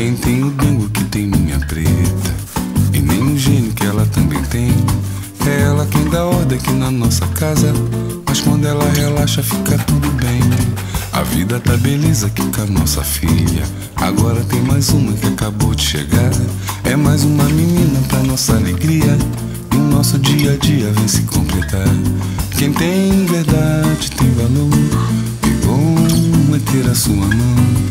Ninguém tem o bingo que tem minha preta. E nem o gênio que ela também tem. É ela quem dá ordem aqui na nossa casa. Mas quando ela relaxa, fica tudo bem. A vida tá beleza aqui com a nossa filha. Agora tem mais uma que acabou de chegar. É mais uma menina pra nossa alegria. E o nosso dia a dia vem se completar. Quem tem verdade tem valor. E bom é ter a sua mão.